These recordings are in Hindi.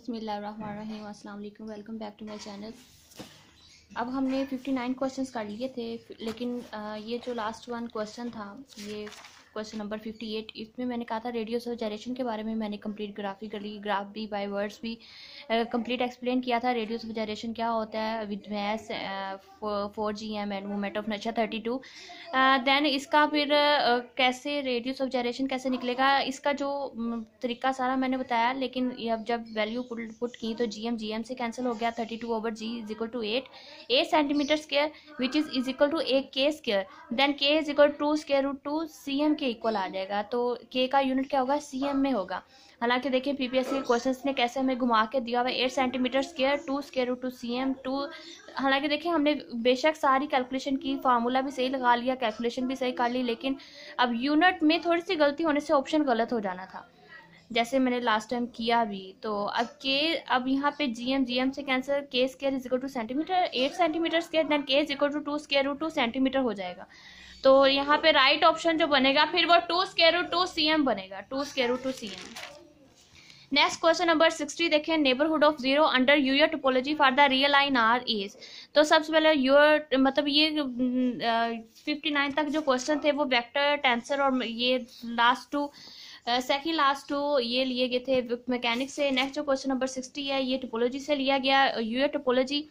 बिसमीम अस्सलाम welcome back to my channel. अब हमने 59 क्वेश्चंस कर लिए थे, लेकिन ये जो लास्ट वन क्वेश्चन था, ये क्वेश्चन नंबर फिफ्टी एट इसमें मैंने कहा था रेडियो ऑफ़ जनरेशन के बारे में मैंने कंप्लीट ग्राफिकली ग्राफ भी बाय वर्ड्स भी कंप्लीट एक्सप्लेन किया था रेडियो ऑफ़ जनरेशन क्या होता है with mass four G M and moment of नशा थर्टी टू देन इसका फिर uh, कैसे रेडियो ऑफ़ जनरेशन कैसे निकलेगा इसका जो तरीका सारा मैंने बताया लेकिन अब जब वैल्यू पुट की तो जी एम जी एम से कैंसिल हो गया thirty two over G is equal to eight eight centimetre square which is is equal to a K square then K is equal to square root two C M K equal आ जाएगा। तो के का यूनिट क्या होगा? सी एम में होगा। हालाँकि देखिए पीपीएससी के क्वेश्चन ने कैसे हमें घुमा के दिया हुआ eight centimetre square to square root two C M two हालाँकि देखिए, हमने बेशक सारी कैलकुलेशन की फार्मूला भी सही लगा लिया कैलकुलेशन भी सही कर ली, लेकिन अब यूनिट में थोड़ी सी गलती होने से ऑप्शन गलत हो जाना था। जैसे मैंने लास्ट टाइम किया भी तो अब के अब यहाँ पे जी एम जी एम से cancel K square is equal to centimetre eight centimetre square then K is equal to two square root two centimetre हो जाएगा। तो यहाँ पे राइट ऑप्शन जो बनेगा, फिर वो two square root two C M बनेगा। Two square two C M next question number sixty देखें neighbourhood of zero under your topology for the real line R is तो सबसे पहले यूर मतलब ये फिफ्टी नाइन तक जो क्वेश्चन थे, वो वेक्टर टेंसर और ये last two second last two ये लिए गए थे मैकेनिक्स से। नेक्स्ट जो क्वेश्चन नंबर सिक्सटी है, ये टोपोलॉजी से लिया गया your topology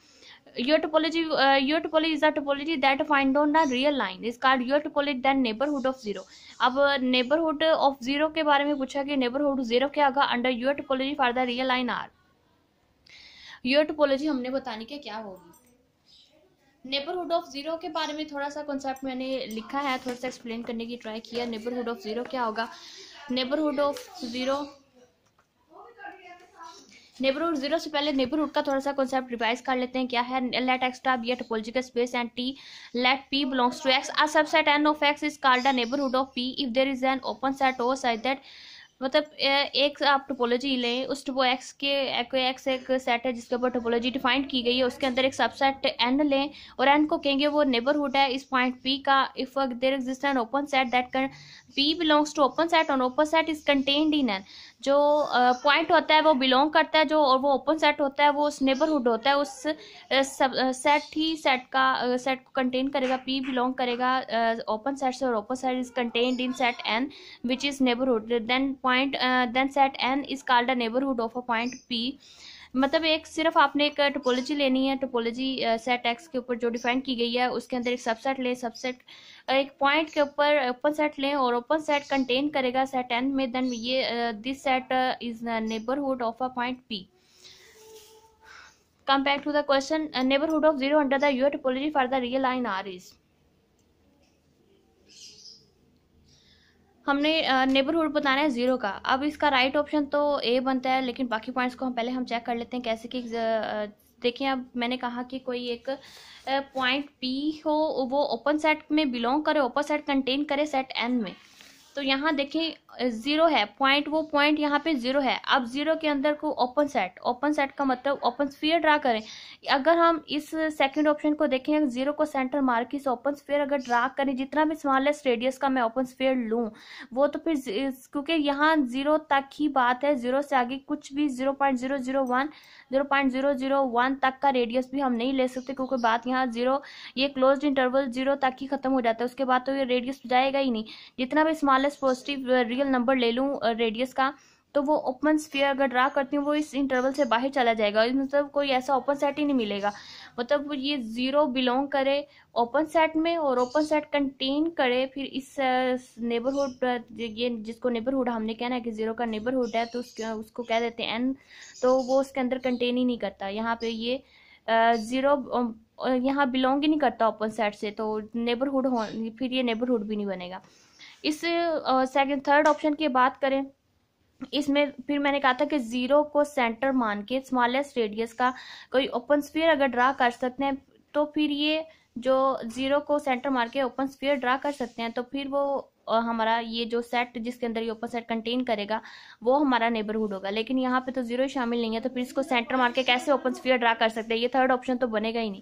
your topology uh, your topology is a topology that find on the real line. Is called your topology then neighborhood of zero. अब नेबरहुड ऑफ़ ज़ीरो के बारे में पूछा कि नेबरहुड ज़ीरो क्या होगा under your topology for the real line R your topology हमने बतानी कि क्या होगी? नेबरहुड ऑफ़ ज़ीरो के बारे में थोड़ा सा कॉन्सेप्ट मैंने लिखा है थोड़ा सा एक्सप्लेन करने की ट्राई किया। नेबरहुड ऑफ़ ज़ीरो क्या होगा? Neighbourhood of zero neighbourhood, zero से पहले नेबरहुड का थोड़ा सा कॉन्सेप्ट रिवाइज कर लेते हैं, क्या है? Let X star be topological space and T let P belongs to X a subset N of X is called a neighbourhood of P if there is an open set O side that मतलब एक आप टोपोलॉजी लें, उस टोपो एक्स के एक्स एक सेट है जिसके ऊपर टोपोलॉजी डिफाइंड की गई है, उसके अंदर एक सबसेट एन लें, और एन को कहेंगे वो नेबरहुड है, इस पॉइंट पी का if there exist an open set that can P belongs to open set और open set is contained in N जो पॉइंट होता है, वो बिलोंग करता है, जो, और वो ओपन सेट होता है, वो उस नेबरहुड होता है, उस सेट ही सेट का सेट को कंटेन करेगा पी बिलोंग करेगा ओपन सेट से, और open set is contained in set N which is neighbourhood then point then set N is called a neighbourhood of a point P मतलब एक सिर्फ़ आपने एक टोपोलॉजी लेनी है टोपोलॉजी सेट एक्स के ऊपर जो डिफाइन की गई है उसके अंदर एक सबसेट ले सबसेट एक पॉइंट के ऊपर ओपन सेट लें और ओपन सेट कंटेन करेगा सेट एन में देन ये this set is neighbourhood of a point P back to the question uh, neighborhood of zero under the your topology for the real line r is. हमने नेबरहुड बताना है ज़ीरो का। अब इसका राइट ऑप्शन तो ए बनता है, लेकिन बाकी पॉइंट्स को हम पहले हम चेक कर लेते हैं कैसे कि देखिए अब मैंने कहा कि कोई एक पॉइंट पी हो, वो ओपन सेट में बिलोंग करे ओपन सेट कंटेन करे सेट एन में। तो यहाँ देखें ज़ीरो है। पॉइंट वो पॉइंट यहाँ पे ज़ीरो है। अब ज़ीरो के अंदर को ओपन सेट ओपन सेट का मतलब ओपन स्फीयर ड्रा करें। अगर हम इस सेकंड ऑप्शन को देखें ज़ीरो को सेंटर मार के इस ओपन स्फीयर अगर ड्रा करें, जितना भी स्मॉलेस्ट रेडियस का मैं ओपन स्फीयर लूँ, वो तो फिर क्योंकि यहाँ ज़ीरो तक ही बात है। ज़ीरो से आगे कुछ भी zero point zero zero one zero point zero zero one तक का रेडियस भी हम नहीं ले सकते, क्योंकि बात यहाँ ज़ीरो ये क्लोज इंटरवल ज़ीरो तक ही खत्म हो जाता है। उसके बाद तो ये रेडियस जाएगा ही नहीं। जितना भी स्मॉलेस्ट पॉजिटिव रियल नंबर ले लूँ रेडियस का तो वो ओपन स्फीयर अगर ड्रा करती हूँ, वो इस इंटरवल से बाहर चला जाएगा मतलब कोई ऐसा ओपन सेट ही नहीं मिलेगा। मतलब ये ज़ीरो बिलोंग करे ओपन सेट में, और ओपन सेट कंटेन करे, फिर इस नेबरहुड ये जिसको नेबरहुड हमने कहना है कि ज़ीरो का नेबरहुड है तो उसके, उसको कह देते हैं एन तो वो उसके अंदर कंटेन ही नहीं करता। यहाँ पे ये ज़ीरो यहाँ बिलोंग ही नहीं करता ओपन सेट से तो नेबरहुड हो, फिर ये नेबरहुड भी नहीं बनेगा। इस सेकंड थर्ड ऑप्शन की बात करें, इसमें फिर मैंने कहा था कि ज़ीरो को सेंटर मान के स्मॉलेस्ट रेडियस का कोई ओपन स्फीयर अगर ड्रा कर सकते हैं तो फिर ये जो ज़ीरो को सेंटर मार के ओपन स्फीयर ड्रा कर सकते हैं तो फिर वो हमारा ये जो सेट जिसके अंदर ये ओपन सेट कंटेन करेगा, वो हमारा नेबरहुड होगा। लेकिन यहाँ पे तो ज़ीरो शामिल नहीं है तो फिर इसको सेंटर मार के कैसे ओपन स्फीयर ड्रा कर सकते हैं? ये थर्ड ऑप्शन तो बनेगा ही नहीं।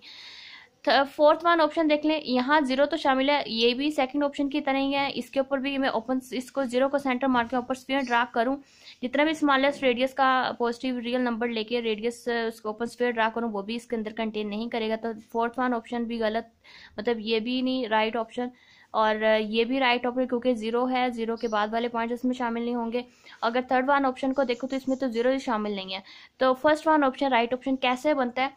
फोर्थ वन ऑप्शन देख लें। यहाँ ज़ीरो तो शामिल है। ये भी सेकंड ऑप्शन की तरह ही है। इसके ऊपर भी मैं ओपन इसको ज़ीरो को सेंटर मार के ऊपर स्फीयर ड्रा करूँ। जितना भी स्मॉलेस्ट रेडियस का पॉजिटिव रियल नंबर लेके रेडियस उसको ओपन स्फीयर ड्रा करूँ, वो भी इसके अंदर कंटेन नहीं करेगा। तो फोर्थ वन ऑप्शन भी गलत। मतलब ये भी नहीं राइट ऑप्शन और ये भी राइट ऑप्शन क्योंकि ज़ीरो है। ज़ीरो के बाद वाले पॉइंट इसमें शामिल नहीं होंगे। अगर थर्ड वन ऑप्शन को देखो तो इसमें तो ज़ीरो ही शामिल नहीं है। तो first one option right option कैसे बनता है?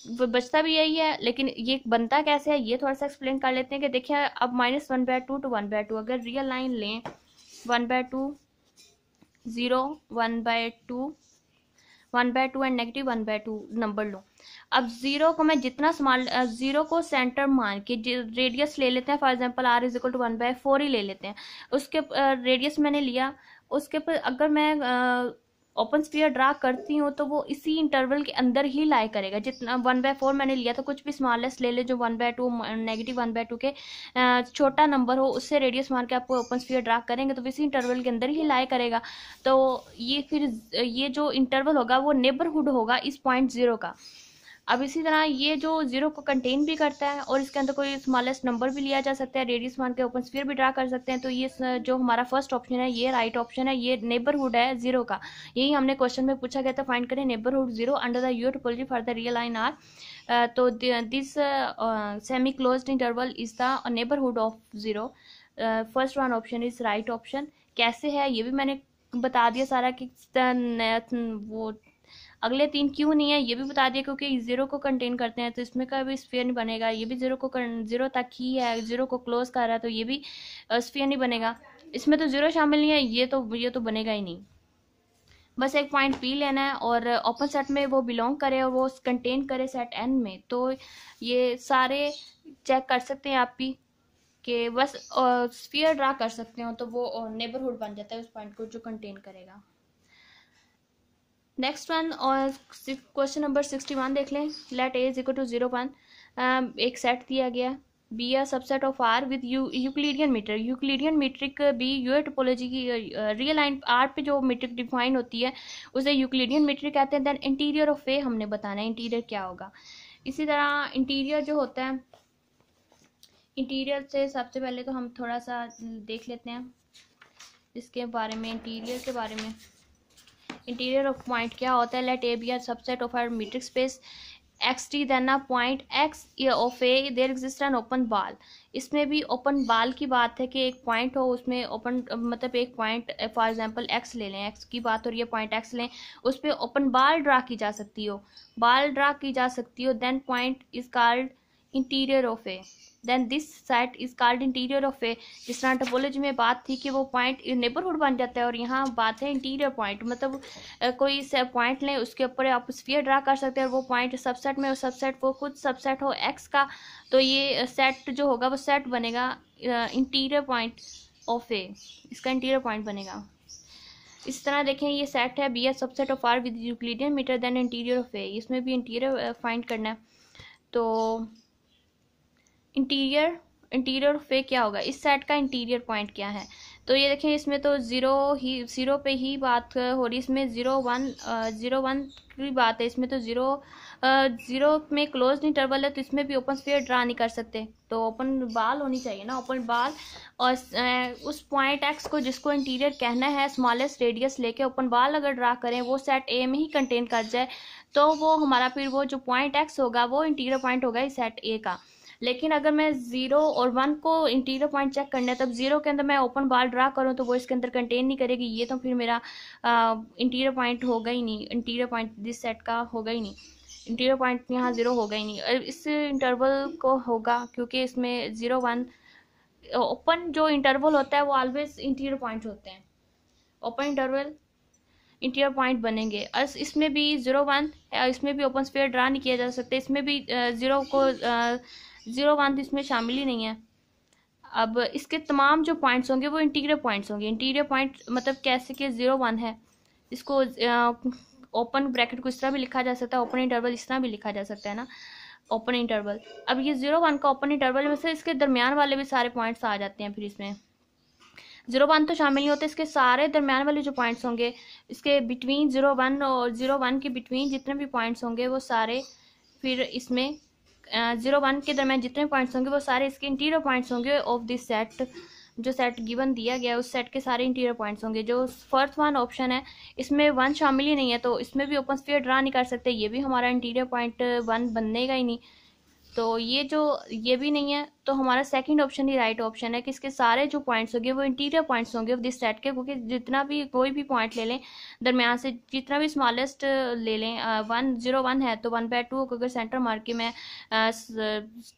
बचता भी यही है, लेकिन ये बनता कैसे है, ये थोड़ा सा एक्सप्लेन कर लेते हैं कि देखिए, अब minus one by two two one by two अगर रियल लाइन लें one by two zero one by two one by two and negative one by two number लूँ। अब ज़ीरो को मैं जितना स्मॉल ज़ीरो को सेंटर मान के रेडियस ले लेते हैं for example R is equal to one by four ही ले लेते हैं। उसके रेडियस मैंने लिया, उसके पर अगर मैं ओपन स्पेयर ड्रा करती हूँ तो वो इसी इंटरवल के अंदर ही लाई करेगा। जितना वन बाय फोर मैंने लिया तो कुछ भी स्मॉलेस्ट ले ले, जो one by two negative one by two के छोटा नंबर हो, उससे रेडियस मार के आपको ओपन स्पेयर ड्रा करेंगे तो इसी इंटरवल के अंदर ही लाई करेगा। तो ये फिर, ये जो इंटरवल होगा, वो नेबरहुड होगा इस पॉइंट ज़ीरो का। अब इसी तरह ये जो ज़ीरो को कंटेन भी करता है और इसके अंदर कोई स्मॉलेस्ट नंबर भी लिया जा सकता है रेडियस मान के ओपन स्फीयर भी ड्रा कर सकते हैं तो ये जो हमारा फ़र्स्ट ऑप्शन है, ये राइट ऑप्शन है, ये नेबरहुड है ज़ीरो का। यही हमने क्वेश्चन में पूछा गया था फाइंड करें neighbourhood zero under the U topology for the real line R तो this semi close interval is the neighbourhood of zero first one option is right option कैसे है? ये भी मैंने बता दिया सारा कि वो अगले तीन क्यों नहीं है, ये भी बता दिया क्योंकि ज़ीरो को कंटेन करते हैं तो इसमें का भी स्फीयर नहीं बनेगा, ये भी ज़ीरो को ज़ीरो तक ही है ज़ीरो को क्लोज कर रहा है तो ये भी स्फीयर नहीं बनेगा। इसमें तो ज़ीरो शामिल नहीं है, ये तो ये तो बनेगा ही नहीं। बस एक पॉइंट पी लेना है और ओपन सेट में वो बिलोंग करे और वो कंटेन करे सेट एन में तो ये सारे चेक कर सकते हैं आप भी कि बस स्फीयर ड्रा कर सकते हो तो वो नेबरहुड बन जाता है उस पॉइंट को जो कंटेन करेगा। नेक्स्ट वन और क्वेश्चन नंबर सिक्सटी वन देख लें। Let A is equal to zero one एक सेट दिया गया। Be a subset of R with U Euclidean meter Euclidean metric be your topology की रियल लाइन आर पे जो मीट्रिक डिफाइन होती है, उसे यूक्लिडियन मीट्रिक कहते हैं। देन इंटीरियर ऑफ़ ए हमने बताना है इंटीरियर क्या होगा। इसी तरह इंटीरियर जो होता है इंटीरियर से सबसे पहले तो हम थोड़ा सा देख लेते हैं, इसके बारे में इंटीरियर के बारे में। इंटीरियर ऑफ़ पॉइंट क्या होता है? Let A be R subset of R metric space X T then a point X of A there exist an open ball इसमें भी ओपन बाल की बात है कि एक पॉइंट हो, उसमें ओपन मतलब एक पॉइंट फॉर एग्जांपल एक्स ले लें। एक्स की बात हो रही है पॉइंट एक्स लें। उस पर ओपन बाल ड्रा की जा सकती हो। बाल ड्रा की जा सकती हो then point is called interior of A then this site is called interior of A जिस तरह टोपोलॉजी में बात थी कि वो पॉइंट नेबरहुड बन जाता है और यहाँ बात है इंटीरियर पॉइंट मतलब कोई पॉइंट लें, उसके ऊपर आप स्फीयर ड्रा कर सकते हैं और वो पॉइंट सबसेट में सबसेट वो खुद सबसेट हो एक्स का तो ये सेट जो होगा वो सेट बनेगा इंटीरियर पॉइंट ऑफ़ ए इसका इंटीरियर पॉइंट बनेगा। इस तरह देखें, ये सेट है B S subset of R with Euclidean meter then interior of A इसमें भी इंटीरियर फाइंड करना है। तो इंटीरियर इंटीरियर पे क्या होगा? इस सेट का इंटीरियर पॉइंट क्या है? तो ये देखें, इसमें तो ज़ीरो ही ज़ीरो पे ही बात हो रही इसमें ज़ीरो वन ज़ीरो वन की बात है। इसमें तो ज़ीरो ज़ीरो में क्लोज इंटरवल है तो इसमें भी ओपन स्पेयर ड्रा नहीं कर सकते। तो ओपन बाल होनी चाहिए ना ओपन बाल और उस पॉइंट एक्स को जिसको इंटीरियर कहना है स्मॉलेस्ट रेडियस लेके ओपन बाल अगर ड्रा करें, वो सेट ए में ही कंटेन कर जाए तो वो हमारा फिर वो जो पॉइंट एक्स होगा, वो इंटीरियर पॉइंट होगा इस सेट ए का। लेकिन अगर मैं ज़ीरो और वन को इंटीरियर पॉइंट चेक करना है तब ज़ीरो के अंदर मैं ओपन बाल ड्रा करूँ तो वो इसके अंदर कंटेन नहीं करेगी। ये तो फिर मेरा इंटीरियर पॉइंट होगा ही नहीं। इंटीरियर पॉइंट दिस सेट का होगा ही नहीं। इंटीरियर पॉइंट यहाँ ज़ीरो होगा ही नहीं। इस इंटरवल को होगा, क्योंकि इसमें ज़ीरो वन ओपन जो इंटरवल होता है, वो ऑलवेज इंटीरियर पॉइंट होते हैं। ओपन इंटरवल इंटीरियर पॉइंट बनेंगे। अस, इसमें भी ज़ीरो वन इसमें भी ओपन स्पेयर ड्रा नहीं किया जा सकता। इसमें भी ज़ीरो को ज़ीरो वन तो इसमें शामिल ही नहीं है। अब इसके तमाम जो पॉइंट्स होंगे, वो इंटीरियर पॉइंट्स होंगे। इंटीरियर पॉइंट मतलब कैसे कि ज़ीरो वन है। इसको ओपन ब्रैकेट को इस तरह भी लिखा जा सकता है ओपन इंटरवल इस तरह भी लिखा जा सकता है ना। ओपन इंटरवल अब ये ज़ीरो वन का ओपन इंटरवल में से इसके दरमियान वाले भी सारे पॉइंट्स आ जाते हैं फिर इसमें। ज़ीरो वन तो शामिल नहीं होते, इसके सारे दरमियान वाले जो पॉइंट्स होंगे, इसके बिटवीन ज़ीरो वन और ज़ीरो वन के बिटवीन जितने भी पॉइंट्स होंगे, वो सारे फिर इसमें ज़ीरो वन के दरमियान जितने पॉइंट्स होंगे, वो सारे इसके इंटीरियर पॉइंट्स होंगे ऑफ़ दिस सेट जो सेट गिवन दिया गया है, उस सेट के सारे इंटीरियर पॉइंट्स होंगे। जो फ़र्स्ट वन ऑप्शन है, इसमें वन शामिल ही नहीं है तो इसमें भी ओपन स्फीयर ड्रा नहीं कर सकते, ये भी हमारा इंटीरियर पॉइंट वन बनने का ही नहीं। तो ये जो, ये भी नहीं है। तो हमारा सेकंड ऑप्शन ही राइट ऑप्शन है कि इसके सारे जो पॉइंट्स होंगे, वो इंटीरियर पॉइंट्स होंगे ऑफ़ दिस सेट के, क्योंकि जितना भी कोई भी पॉइंट ले लें, दरमियान से जितना भी स्मॉलेस्ट ले लें वन ज़ीरो वन है तो वन बाय टू अगर सेंटर मार के मैं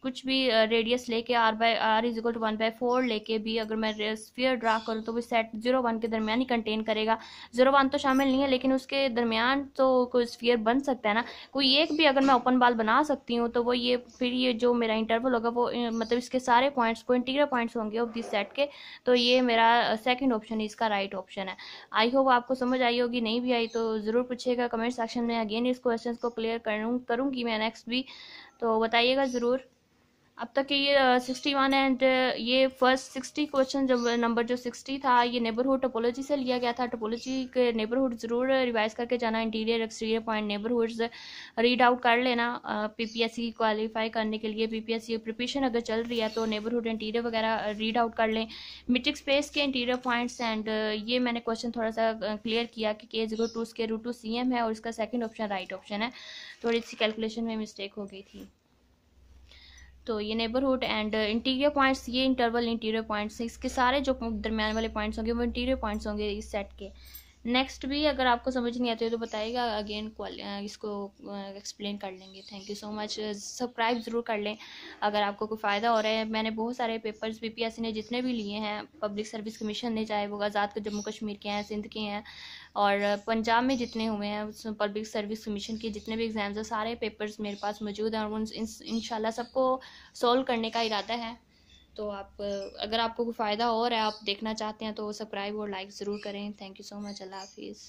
कुछ भी रेडियस लेके R by R is equal to one by four लेके भी अगर मैं स्फीयर ड्रा करूँ तो वो सेट ज़ीरो वन के दरमियान ही कंटेन करेगा। ज़ीरो वन तो शामिल नहीं है, लेकिन उसके दरमियान तो कोई स्फीयर बन सकता है ना। कोई एक भी अगर मैं ओपन बाल बना सकती हूँ तो वो ये फिर ये जो मेरा इंटरवल होगा वो मतलब इसके सारे पॉइंट्स को इंटीरियर पॉइंट्स होंगे ऑफ़ दिस सेट के तो ये मेरा सेकंड ऑप्शन है, इसका राइट ऑप्शन है। आई होप आपको समझ आई होगी, नहीं भी आई तो ज़रूर पूछिएगा कमेंट सेक्शन में अगेन इस क्वेश्चन को क्लियर करूँ, करूँगी मैं नेक्स्ट भी तो बताइएगा ज़रूर। अब तक ये सिक्सटी वन एंड ये फ़र्स्ट सिक्सटी क्वेश्चन जब नंबर जो सिक्सटी था, ये नेबरहुड टोपोलॉजी से लिया गया था। टोपोलॉजी के नेबरहुड ज़रूर रिवाइज करके जाना interior exterior point neighbourhoods read out कर लेना पीपीएससी क्वालिफाई करने के लिए। पीपीएससी प्रिपरेशन अगर चल रही है तो नेबरहुड इंटीरियर वगैरह रीड आउट कर लें। मिट्रिक स्पेस के इंटीरियर पॉइंट्स एंड ये मैंने क्वेश्चन थोड़ा सा क्लियर किया कि के ज़ीरो टू के रूट टू सी है और इसका सेकेंड ऑप्शन राइट ऑप्शन है। थोड़ी सी कैलकुलेशन में मिस्टेक हो गई थी। तो ये नेबरहुड एंड इंटीरियर पॉइंट्स ये इंटरवल इंटीरियर पॉइंट्स इसके सारे जो दरमियान वाले पॉइंट्स होंगे, वो इंटीरियर पॉइंट्स होंगे इस सेट के। नेक्स्ट भी अगर आपको समझ नहीं आती है तो बताइएगा। अगेन इसको एक्सप्लेन कर लेंगे। Thank you so much subscribe ज़रूर कर लें अगर आपको कोई फ़ायदा हो रहा है। मैंने बहुत सारे पेपर्स बीपीएससी ने जितने भी लिए हैं पब्लिक सर्विस कमीशन ने, चाहे वो आज़ाद के जम्मू कश्मीर के हैं, सिंध के हैं, और पंजाब में जितने हुए हैं पब्लिक सर्विस कमीशन के जितने भी एग्ज़ाम्स हैं, सारे पेपर्स मेरे पास मौजूद हैं और उन इन सबको सॉल्व करने का इरादा है। तो आप, अगर आपको कोई फ़ायदा हो रहा है, आप देखना चाहते हैं तो सब्सक्राइब और लाइक ज़रूर करें। थैंक यू सो मच अल्लाह हाफिज़।